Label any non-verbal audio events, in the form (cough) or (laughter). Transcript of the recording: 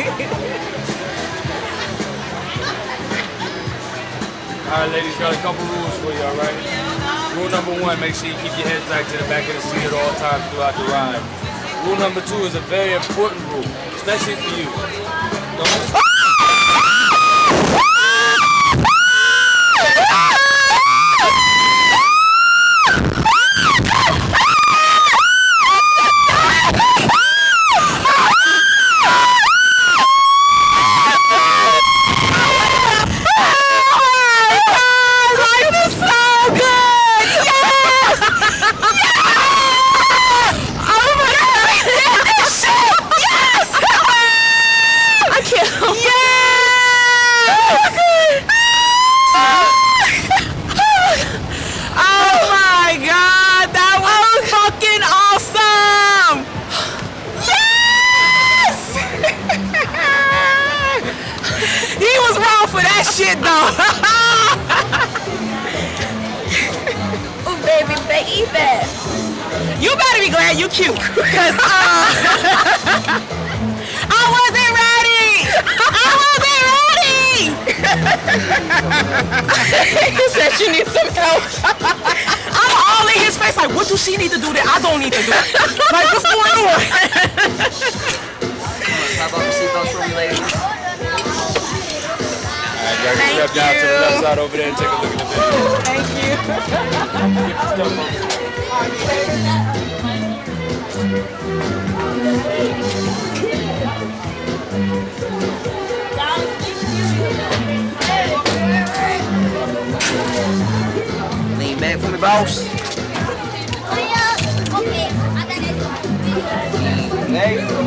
All right, ladies, got a couple rules for you, all right? Rule number one, make sure you keep your head back to the back of the seat at all times throughout the ride. Rule number two is a very important rule, especially for you. Don't shit though. (laughs) Oh, baby, baby. you better be glad you cute. Cause uh, (laughs) (laughs) he said she needs some help. (laughs) I'm all in his face like, what do she need to do that I don't need to do? Like, what's going on? How about the seatbelts for me, ladies? All right, y'all can step down to the left side over there and take a look at the video. Thank you. (laughs) eh, Fumibaus. Nee.